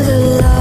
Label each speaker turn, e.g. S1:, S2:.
S1: the light.